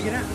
check it out?